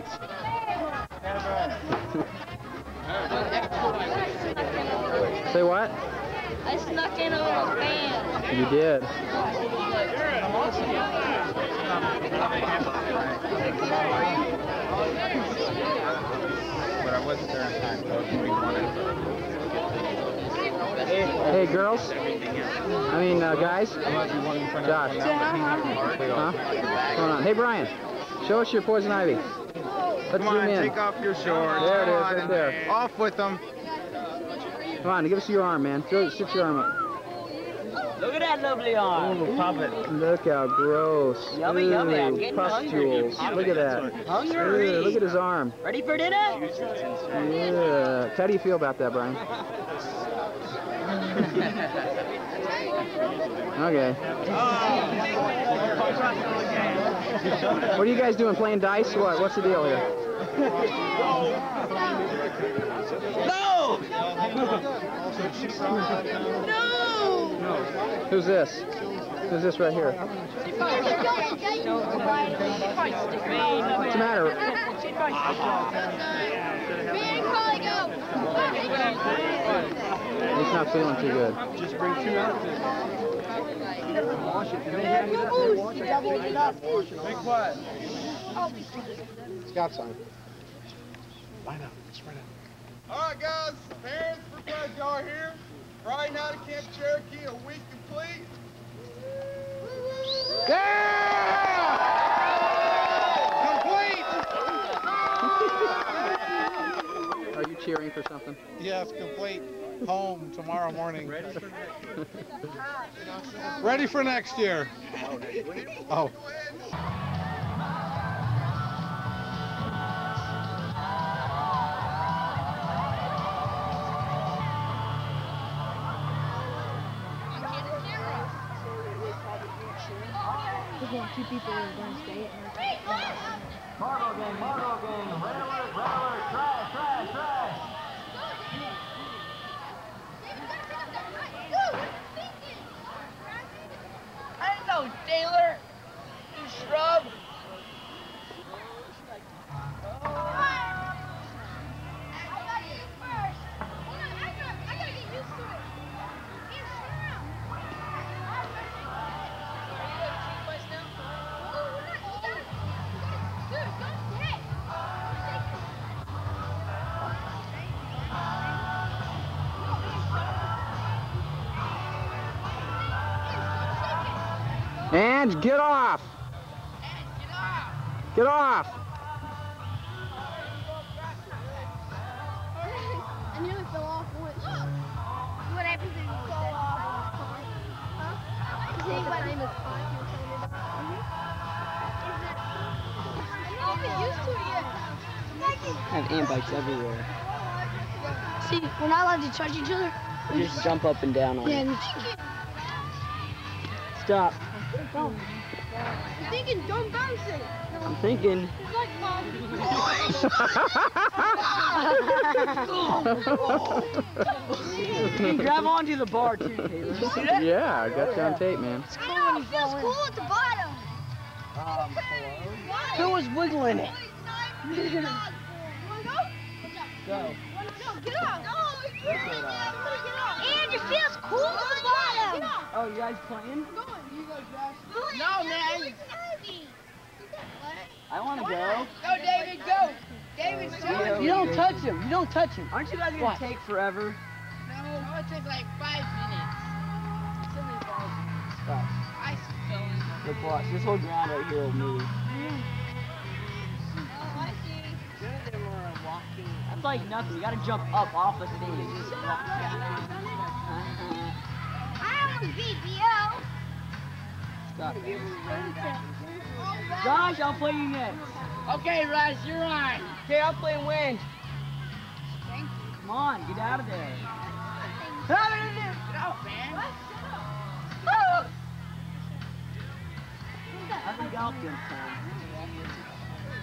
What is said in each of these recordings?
Say what? I snuck in on his band. You did. But I wasn't there in time, so I was moving Hey, girls. I mean, uh, guys. Josh. Huh? What's going on? Hey, Brian. Show us your poison ivy. Let's Come on, in. take off your shorts. There it Come is, on, right there. Off with them. Come on, give us your arm, man. Throw, stick your arm up. Look at that lovely arm. Ooh, pop it. Look how gross. Yummy, yummy. I'm getting pustules. hungry. Look at that. Hungry. Ooh, look at his arm. Ready for dinner? Yeah. How do you feel about that, Brian? Okay. Oh. What are you guys doing? Playing dice? What? What's the deal here? No! No! Who's this? Who's this right here? What's the matter? He's not feeling too good. Just bring two outfits. Make what? Scott's on. All right, guys. Parents, we're glad y'all are here. Friday night at Camp Cherokee, a week complete. Are you cheering for something? Yes, complete. Home tomorrow morning. Ready for next year. Oh. Two people are going to stay at Marble gang, marble gang. And get off! Get off! I nearly fell off once. What happens if you fall off? Huh? His name, name is I don't mm-hmm. used to it. I have ant bites everywhere. See, we're not allowed to touch each other. You just jump up and down on Yeah, it. and Stop. I'm thinking don't. I'm thinking. It's like mom. You can grab onto the bar too, Taylor. See that? yeah, I got you on tape, man. I know, it feels cool at the bottom. Who was wiggling it? Oh. Go. Get off. And it feels cool at the bottom. Oh, you guys playing? I'm going. You go, Josh. No, man. I want to go. Go, David, go. David, uh, You don't touch him. You don't touch him. Aren't you guys gonna take forever? No, it took like five minutes. Stop. I spilled. Look, watch. This whole ground right here will move. Oh, I see. That's like nothing. You gotta jump up off the stage. Just walk down. I almost beat BO. Stop. Josh, I'll play you next. Okay, Russ, you're on. Okay, I'll play wind. Come on, get out of there. Get out, man. I haven't golfed in time.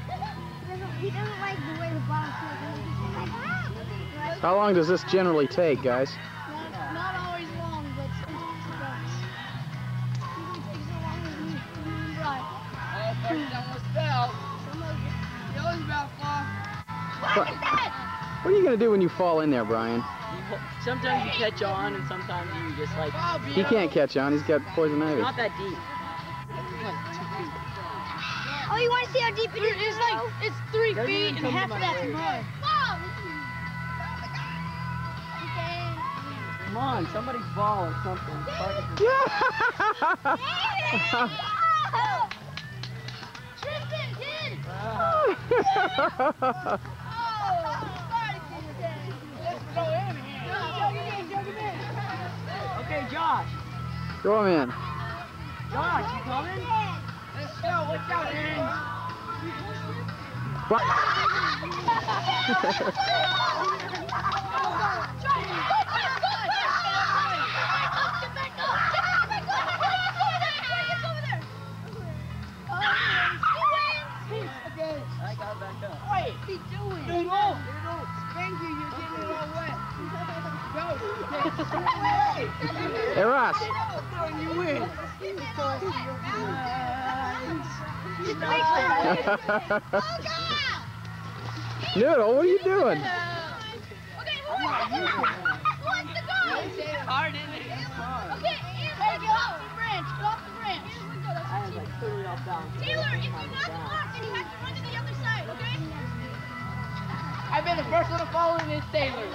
He doesn't, he doesn't like the way the bottom feels. He's like. How long does this generally take, guys? What you gonna do when you fall in there, Brian? Sometimes you catch on, and sometimes you just like. He can't catch on. He's got poison ivy. Not that deep. Oh, you want to see how deep it is? It's like it's three Doesn't feet and half of that's ears. mud. Come on, somebody fall or something. Tristan, hit! Okay, Josh. Throw him in. Josh, you coming? Let's go. Watch out, man. I got back up. Wait, he's doing it. Noodle. Noodle. Thank you. You're getting it all wet. Go. Hey, Ross. You. Noodle, what are you doing? Okay, who wants to go? Who wants to go? Hard, isn't it? Okay, Amber, get off the branch. Get off the branch. I was like totally off balance. Taylor, if you knock him off, then you have to run to the other? I've been the first one to follow this Taylor.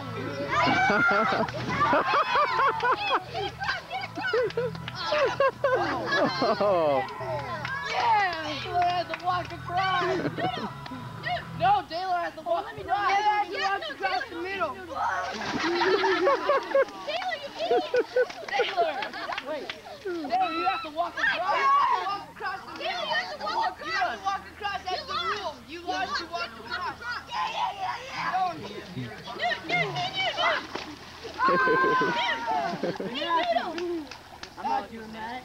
oh. Yeah! Taylor has to walk across. no, Taylor has to walk across. Taylor has to walk across the middle. Taylor, you idiot! Taylor! Wait. Taylor, you have to walk across. Taylor, you have to walk across. You have to walk across. That's You the lost. rule. You lost. You walk across. Yeah, yeah, yeah, yeah. Dude, dude, noodle. I'm not doing that.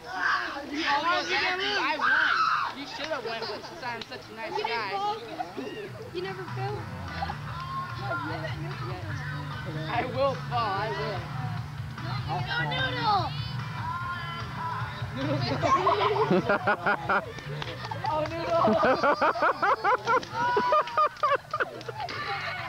You always asked me. I won. You should have won since I'm such a nice You guy. You never fell? I will fall. I will. Go noodle. Oh, noodle! Oh,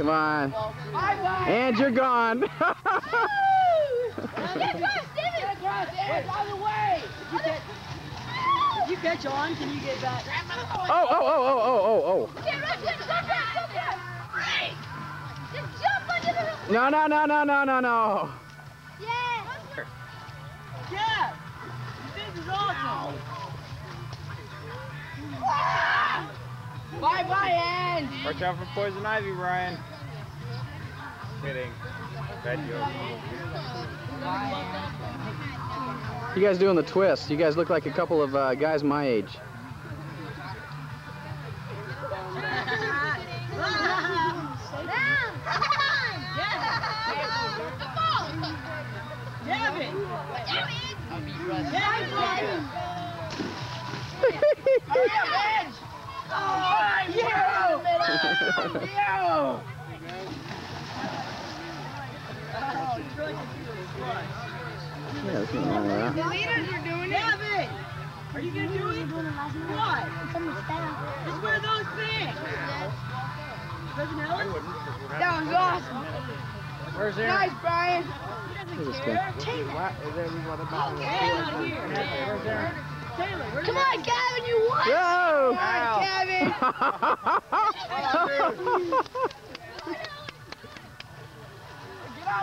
Come on. And you're gone. Get across, David. Get across. Hands out the way. If you catch on, can you get back? oh, oh, oh, oh, oh, oh, oh. Okay, Russ, go back, go back. Right. Just jump under the. oh. No, no, no, no, no, no, no. Yeah. Yeah! This is awesome! Bye bye, Ange. Watch out for poison ivy, Ryan. Kidding. Bad joke. You guys doing the twist. You guys look like a couple of uh, guys my age. Gavin! Yeah, there's nothing wrong with that. The leaders are doing it. Gavin! Are you gonna do it? What? It's one of those things! Doesn't help? That was awesome. Where's Aaron? Nice, Brian. Look at this guy. What? Is there what about Aaron's not here. Where's Aaron? Taylor, Come on, Gavin, you won. Yo! Ow. Gavin.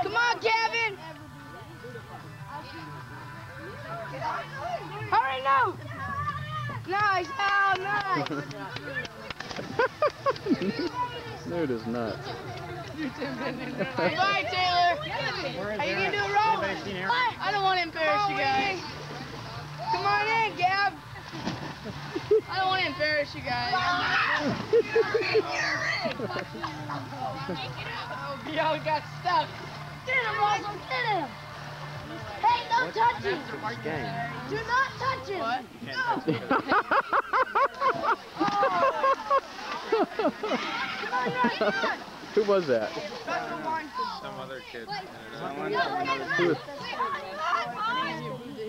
Come on, Gavin. Hurry now. Nice. Oh, nice. Nude is nuts. Bye, Taylor. Are you gonna do a roll? Anybody seen Aaron? I don't want to embarrass you guys. Come on in, Gab. I don't want to embarrass you guys. oh, we all got stuck. Get him, Russell. Get him. Hey, no touch touch him. Do not touch him. Who was that? Some other kid. Who was-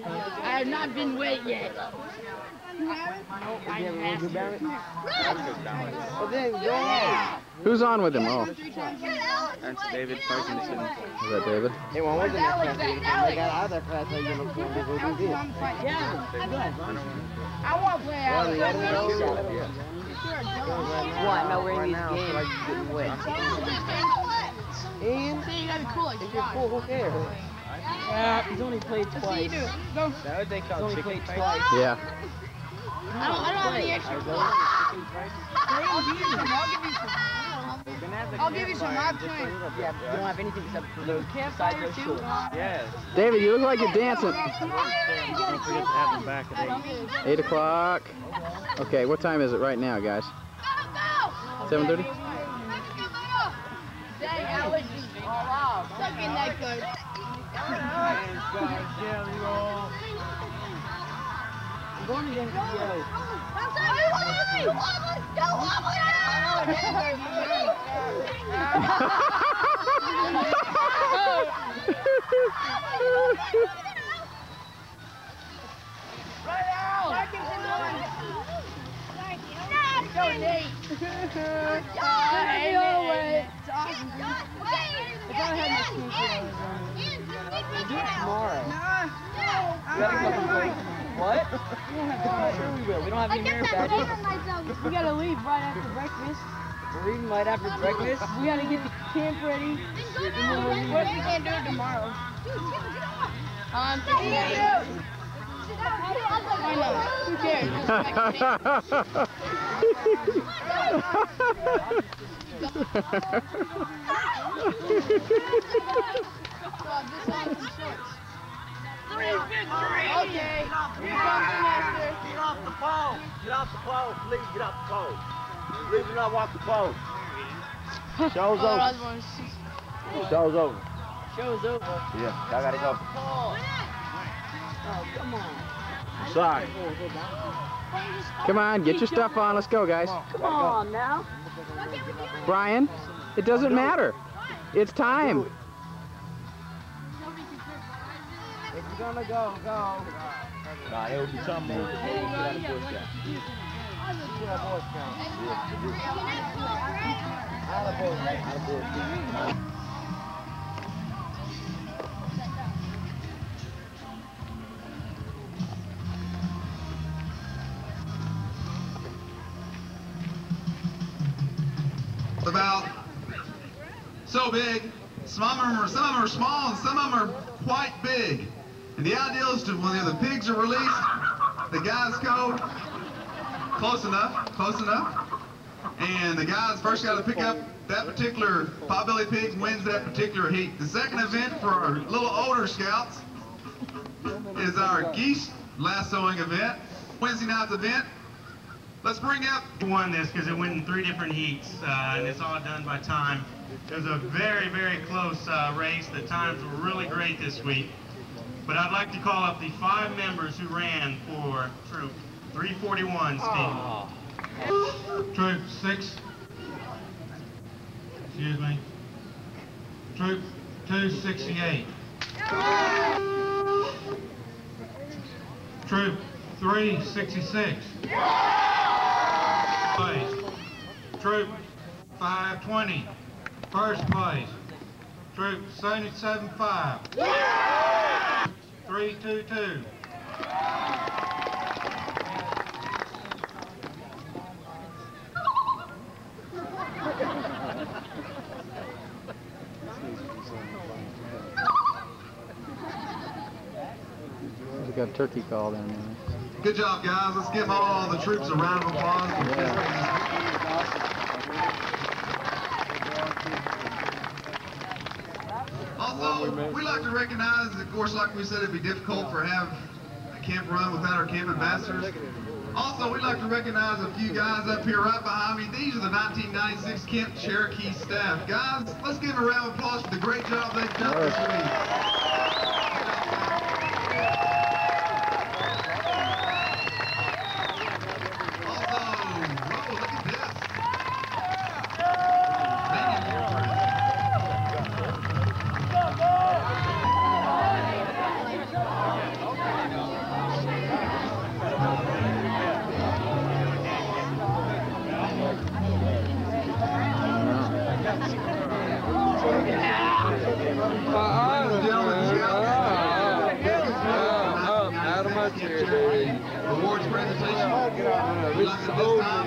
I have not been wet yet. Who's on with him? Oh, That's David Parkinson. that David? Hey, when was the next time they got out of that class, they uniform, they go do this. Yeah. I want to play out. What? No, we're in these games. Like you getting wet. And See, you gotta be cool like if you're full, who cares? Yeah, he's only played twice. No. That would they call he's only played twice. Yeah. No, I don't, I don't have any extra I'll, give you some. I'll give you some. I Yeah, you don't have anything except for the campfire those David, you look like you're dancing. Don't forget to have them back at 8. 8 o'clock. Okay, what time is it right now, guys? 7.30? I'm going against Joe. Go, Nate. Hey, no. It's awesome. If I had my sneakers on, We'll do it tomorrow. we gotta go to break. What? Sure we will. We don't have any merit badges. We gotta leave right after breakfast. We're leaving right after breakfast. We gotta get the camp ready. What if we can't do it tomorrow? Um, Why not? Who cares? Just like Well, this on some shorts. Okay. You're something, Master. Get off the pole. Get off the pole. Please get off the pole. Please do not walk the pole. Show's Oh, over. Show's over. Show's over. Yeah, y'all gotta go. Oh, come on. Sorry. Come on, get your stuff on. Let's go, guys. Come on now. Brian, it doesn't matter. It's time. If you're gonna go, go. Nah, it would be something more. Get out of Boy Scout. Get out of Boy Scout. Out of Boy Scout. Out of Boy Scout. About so big. Some of them are some of them are small and some of them are quite big. And the idea is to when the pigs are released, the guys go close enough, close enough. And the guys first got to pick up that particular potbelly pig wins that particular heat. The second event for our little older scouts is our geese lassoing event. Wednesday night's event. Let's bring up won this because it went in three different heats, uh, and it's all done by time. It was a very, very close uh, race. The times were really great this week. But I'd like to call up the five members who ran for Troop 341, Steve. Troop 6. Excuse me. Troop 268. Troop 366. Place. Troop 520, first place. Troop 775. 322. We got a turkey call down there. Good job, guys. Let's give all the troops a round of applause. Also, we like to recognize, of course, like we said, it'd be difficult for have a camp run without our camp ambassadors. Also, we'd like to recognize a few guys up here right behind me. These are the 1996 Camp Cherokee staff. Guys, let's give a round of applause for the great job they've done this week. Like at this time,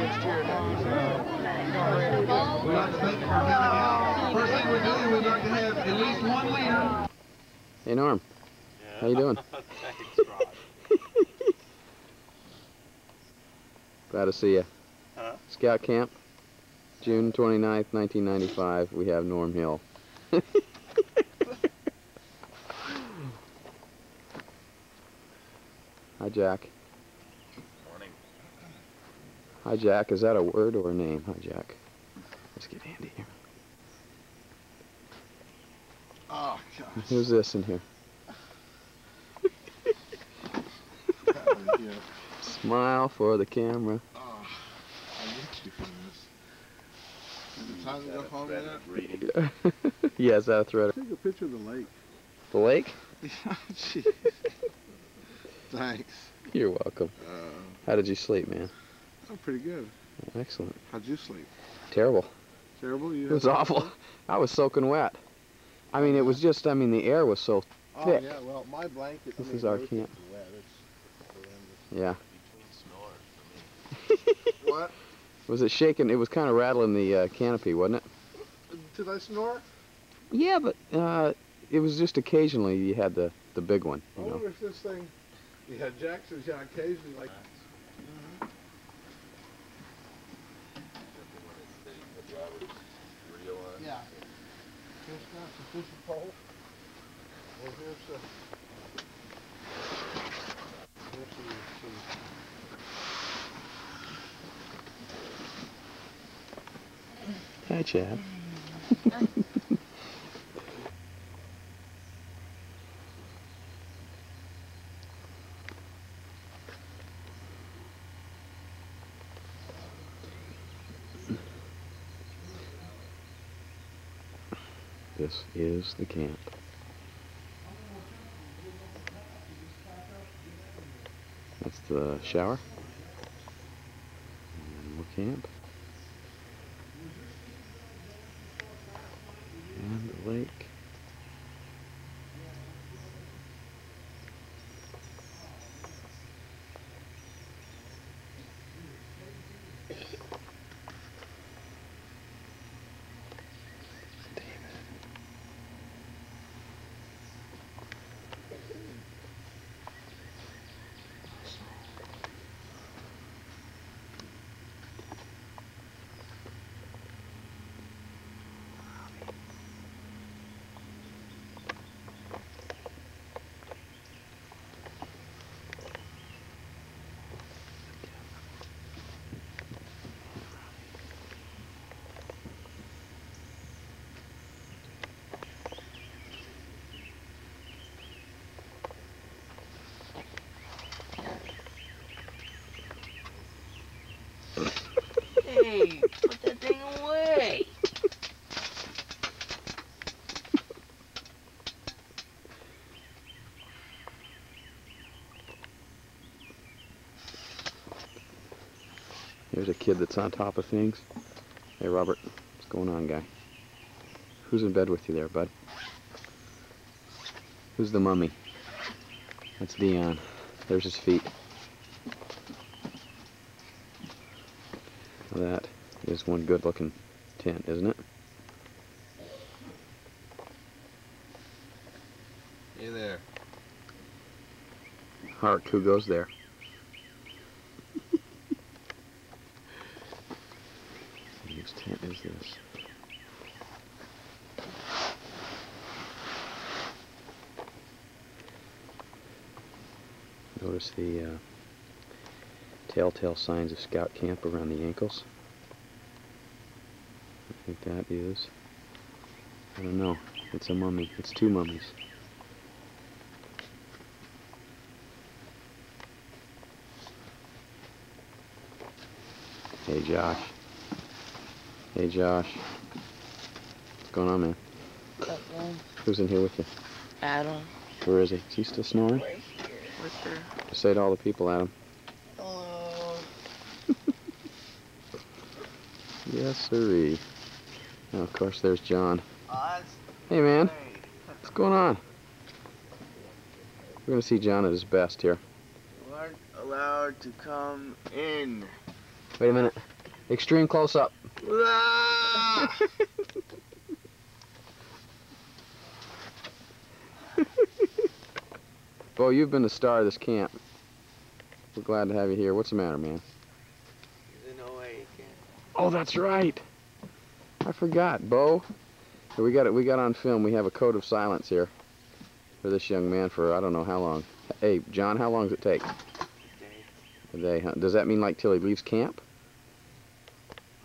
we'd like to thank you for coming out. First thing we do, we'd like to have at least one leader. Hey, Norm. How you doing? Glad to see you. Huh? Scout Camp, June 29th, 1995. We have Norm Hill. Hi, Jack. Morning. Hi, Jack. Is that a word or a name? Hi, Jack. Let's get Andy here. Oh, gosh. Who's this in here? Smile for the camera. Oh, I need you for this. Is it time to go home yet? yeah, is that a threat? Take a picture of the lake. The lake? Jeez. Thanks. You're welcome. Uh, How did you sleep, man? Oh, pretty good. Excellent. How'd you sleep? Terrible. Terrible? You It was had- awful. I was soaking wet. I mean, it was just, I mean, the air was so, Oh, thick. yeah, well, my blanket. This I mean, is our everything's camp. Wet. It's horrendous. yeah. What? Was it shaking? It was kind of rattling the uh, canopy, wasn't it? Did I snore? Yeah, but uh, it was just occasionally you had the, the big one, I you know. wonder if this thing. Yeah, Jackson's yeah, occasionally like. Yeah. Got some fishing pole. Well, here's the. Here's some Hi, Chad. This is the camp. That's the shower. And more camp. And the lake. Hey, put that thing away. Here's a kid that's on top of things. Hey, Robert, what's going on, guy? Who's in bed with you there, bud? Who's the mummy? That's Dion. There's his feet. That is one good-looking tent, isn't it? Hey there. Hark, who goes there? Whose tent is this? Notice the uh, telltale signs of scout camp around the ankles. I think that is. I don't know. It's a mummy. It's two mummies. Hey, Josh. Hey, Josh. What's going on, man? Who's in here with you? Adam, Where is he? Is he still snoring? right here with her. Just say to all the people, Adam. Yes, sirree. Now, of course, there's John. Oz. Hey, man. What's going on? We're gonna see John at his best here. You aren't allowed to come in. Wait a minute. Extreme close up. Ah! Bo, you've been the star of this camp. We're glad to have you here. What's the matter, man? There's no way you can. Oh, that's right. I forgot, Bo. We got it. We got on film. We have a code of silence here for this young man for I don't know how long. Hey, John, how long does it take? Dave. A day? Huh? Does that mean like till he leaves camp?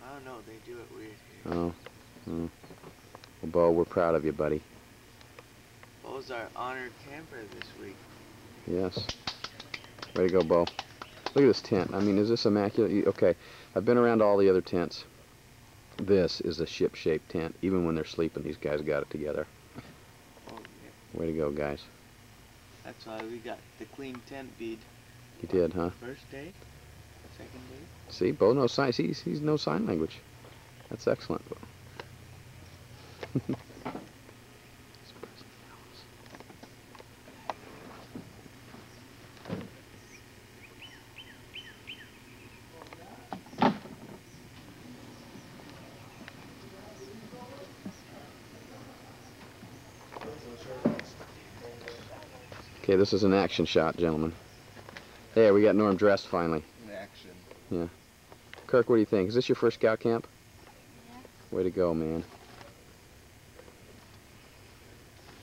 I don't know. They do it weird here. Oh. oh. Well, Bo, we're proud of you, buddy. Was our honored camper this week? Yes. Way to go, Bo. Look at this tent. I mean, is this immaculate? Okay, I've been around all the other tents. This is a ship-shaped tent. Even when they're sleeping, these guys got it together. Oh, yeah. Way to go, guys. That's why we got the clean tent bead. You did, huh? First day, second day. See, Bo knows sign. He's he's no sign language. That's excellent. Okay, this is an action shot, gentlemen. There, we got Norm dressed finally. Action. Yeah. Kirk, what do you think? Is this your first scout camp? Yeah. Way to go, man.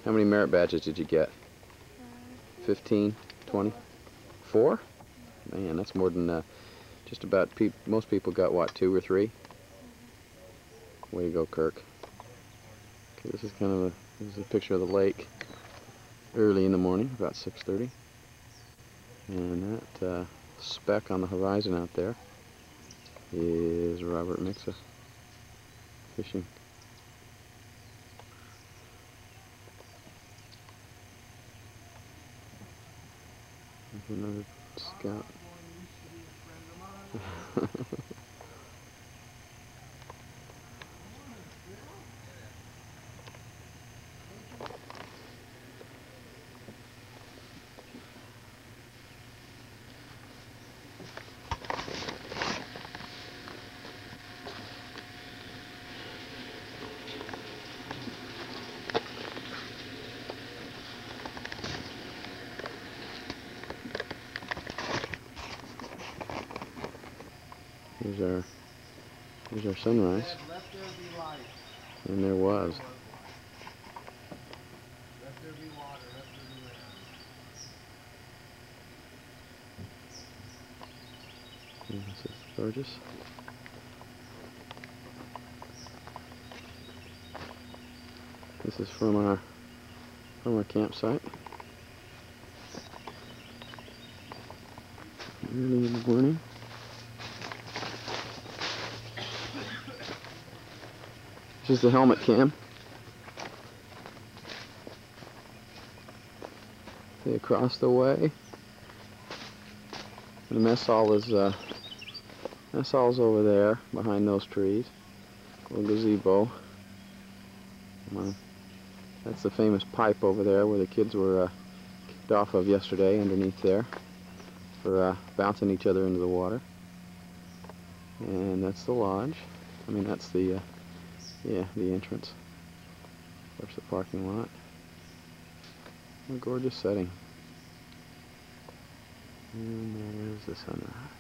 How many merit badges did you get? 15? 20? Four? Man, that's more than uh, just about peop most people got, what, two or three? Way to go, Kirk. Okay, this is kind of a, this is a picture of the lake early in the morning, about 6.30. And that uh, speck on the horizon out there is Robert Mixa fishing. There's another scout. Here's our here's our sunrise. And there was. This is gorgeous. This is from our from our campsite. Early in the morning. This is the helmet cam. See across the way. The mess hall is uh, mess hall's over there behind those trees. Little gazebo. That's the famous pipe over there where the kids were uh, kicked off of yesterday underneath there for uh, bouncing each other into the water. And that's the lodge. I mean, that's the uh, yeah, the entrance. There's the parking lot. A gorgeous setting. And there is the sunrise.